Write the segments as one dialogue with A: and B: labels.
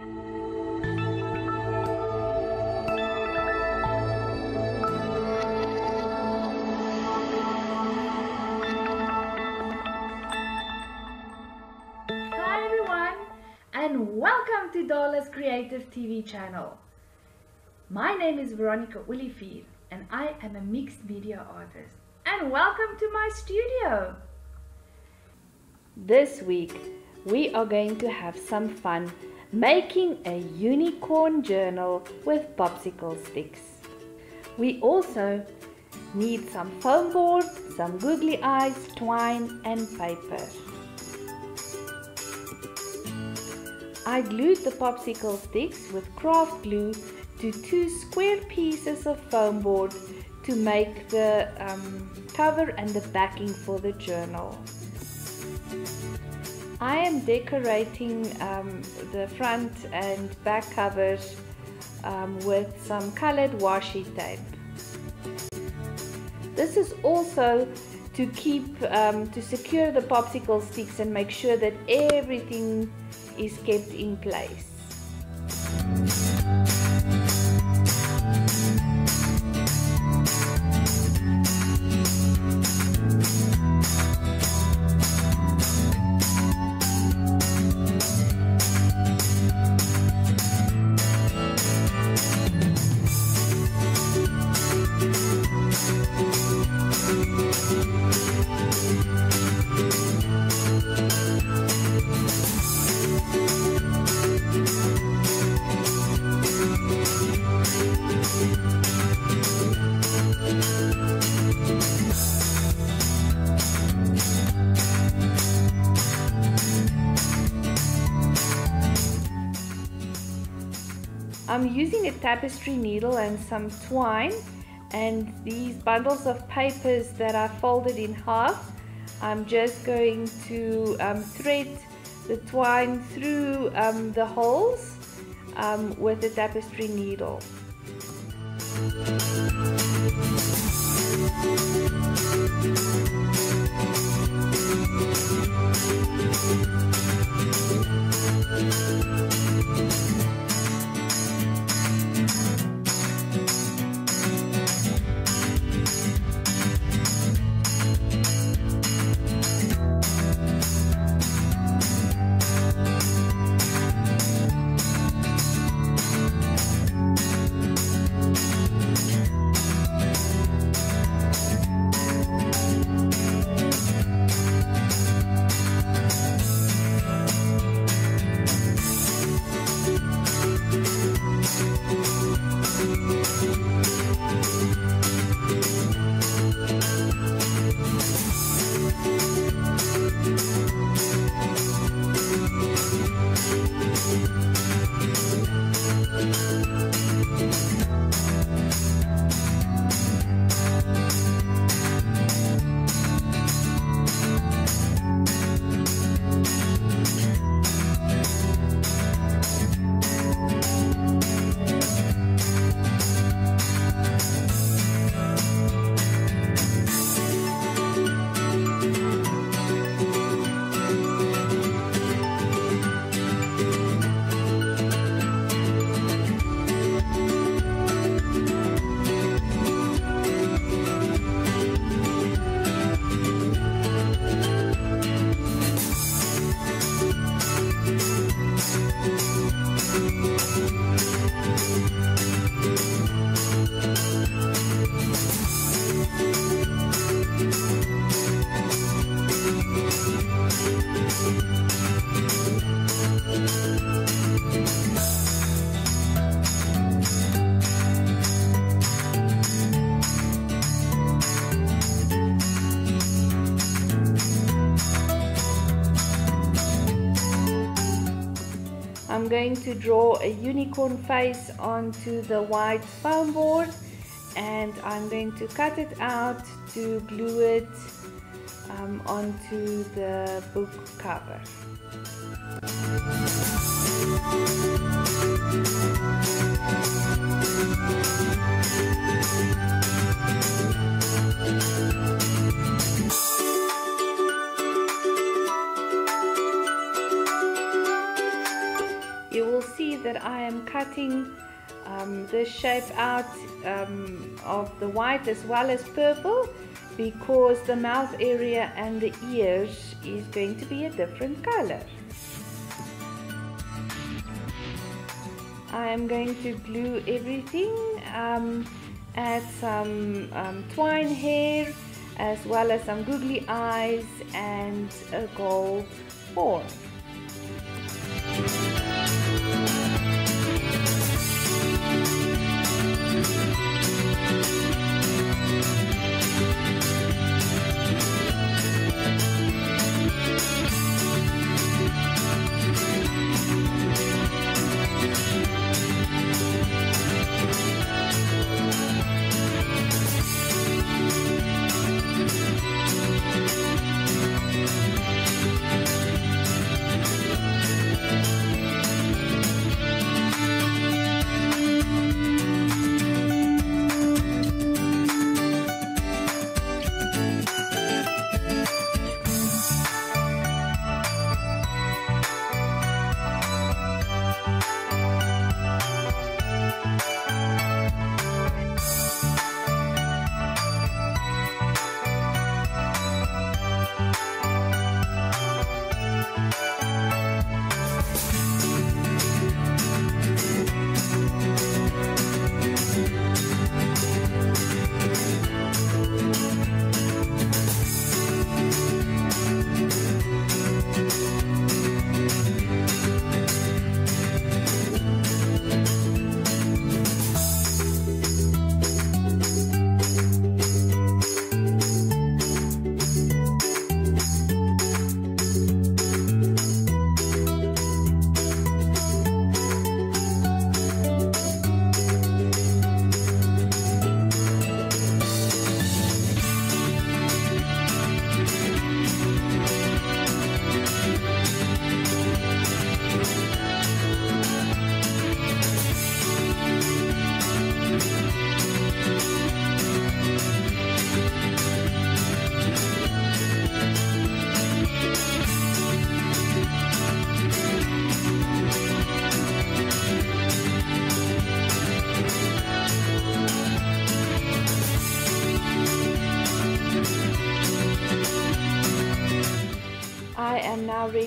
A: Hi everyone and welcome to Dala's Creative TV channel. My name is Veronika Olivier and I am a mixed media artist and welcome to my studio. This week we are going to have some fun making a unicorn journal with popsicle sticks. We also need some foam board, some googly eyes, twine and paper. I glued the popsicle sticks with craft glue to two square pieces of foam board to make the um, cover and the backing for the journal. I am decorating um, the front and back covers um, with some colored washi tape. This is also to keep, um, to secure the popsicle sticks and make sure that everything is kept in place. I'm using a tapestry needle and some twine and these bundles of papers that I folded in half I'm just going to um, thread the twine through um, the holes um, with the tapestry needle. Going to draw a unicorn face onto the white foam board and I'm going to cut it out to glue it um, onto the book cover. I am cutting um, the shape out um, of the white as well as purple because the mouth area and the ears is going to be a different color. I am going to glue everything, um, add some um, twine hair as well as some googly eyes and a gold horn.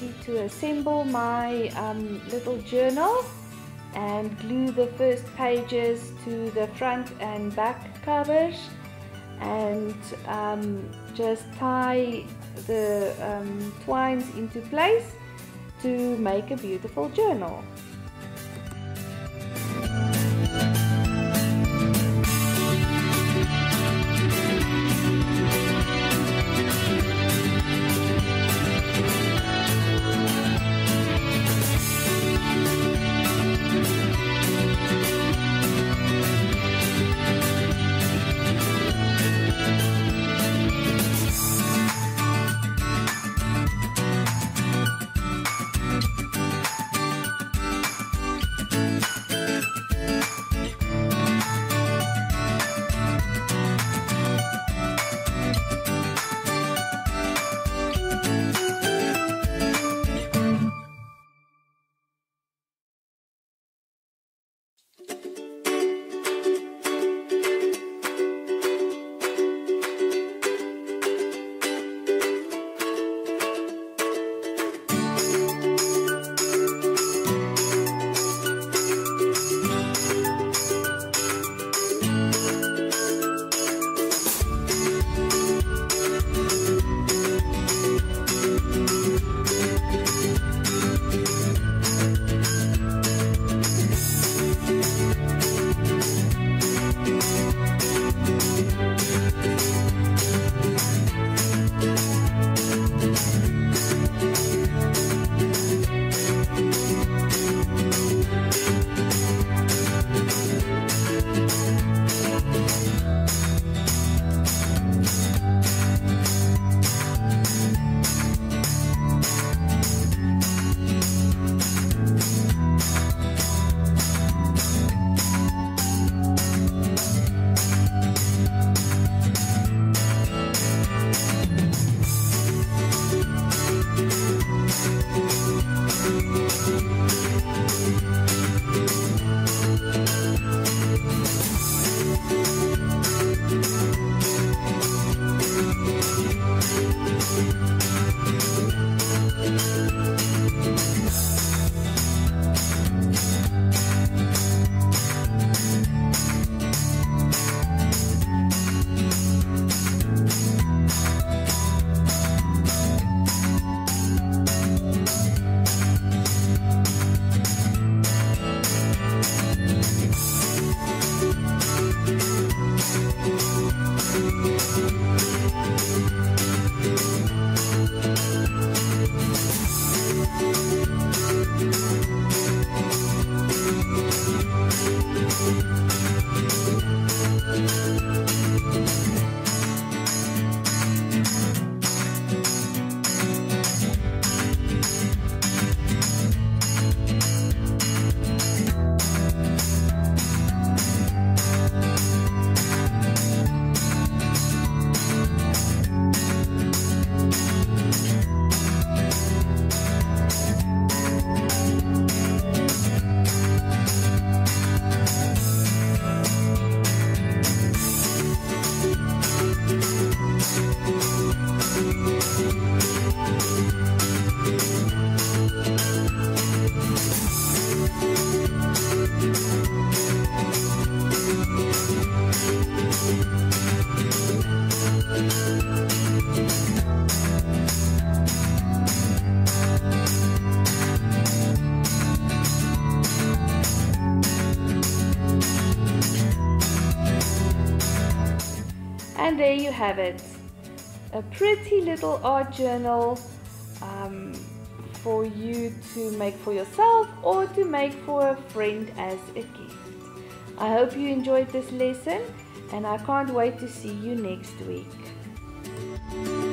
A: Ready to assemble my um, little journal and glue the first pages to the front and back covers and um, just tie the um, twines into place to make a beautiful journal. And there you have it. A pretty little art journal um, for you to make for yourself or to make for a friend as a gift. I hope you enjoyed this lesson and I can't wait to see you next week. Bye.